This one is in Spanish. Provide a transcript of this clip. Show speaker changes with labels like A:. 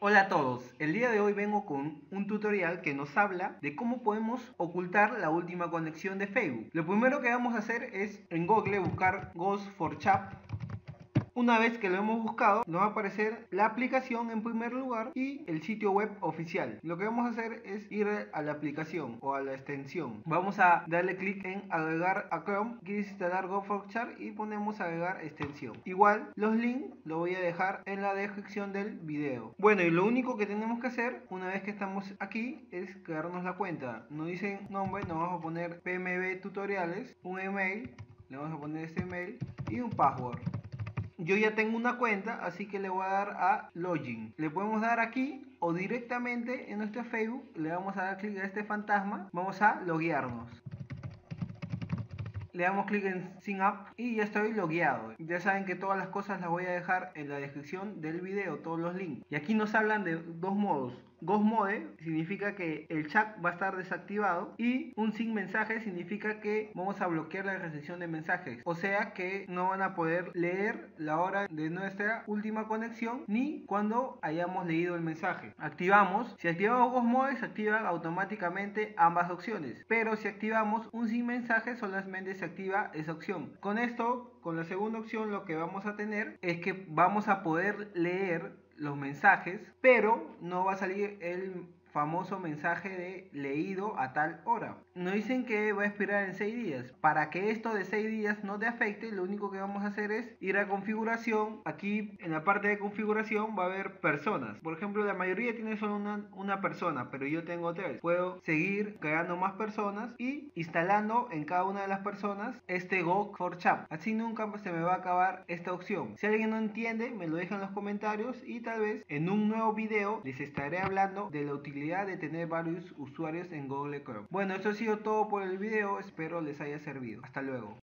A: Hola a todos, el día de hoy vengo con un tutorial que nos habla de cómo podemos ocultar la última conexión de Facebook. Lo primero que vamos a hacer es en Google buscar Ghost for Chat una vez que lo hemos buscado, nos va a aparecer la aplicación en primer lugar y el sitio web oficial. Lo que vamos a hacer es ir a la aplicación o a la extensión. Vamos a darle clic en agregar a Chrome, quieres instalar GoForChart y ponemos agregar extensión. Igual los links lo voy a dejar en la descripción del video. Bueno, y lo único que tenemos que hacer una vez que estamos aquí es crearnos la cuenta. Nos dicen nombre, nos vamos a poner PMB tutoriales, un email, le vamos a poner este email y un password yo ya tengo una cuenta, así que le voy a dar a login. Le podemos dar aquí o directamente en nuestro Facebook le vamos a dar clic a este fantasma. Vamos a loguearnos. Le damos clic en Sign Up y ya estoy logueado. Ya saben que todas las cosas las voy a dejar en la descripción del video, todos los links. Y aquí nos hablan de dos modos. Ghost Mode significa que el chat va a estar desactivado y un sin mensaje significa que vamos a bloquear la recepción de mensajes. O sea que no van a poder leer la hora de nuestra última conexión ni cuando hayamos leído el mensaje. Activamos, si activamos Ghost Mode se activan automáticamente ambas opciones. Pero si activamos un sin mensaje solamente se activa esa opción. Con esto, con la segunda opción lo que vamos a tener es que vamos a poder leer los mensajes, pero no va a salir el famoso mensaje de leído a tal hora. Nos dicen que va a esperar en 6 días. Para que esto de 6 días no te afecte, lo único que vamos a hacer es ir a configuración. Aquí en la parte de configuración va a haber personas. Por ejemplo, la mayoría tiene solo una, una persona, pero yo tengo tres. Puedo seguir creando más personas y instalando en cada una de las personas este Go for Chat. Así nunca se me va a acabar esta opción. Si alguien no entiende, me lo deja en los comentarios y tal vez en un nuevo video les estaré hablando de la utilidad de tener varios usuarios en Google Chrome. Bueno, esto ha sido todo por el video, espero les haya servido. Hasta luego.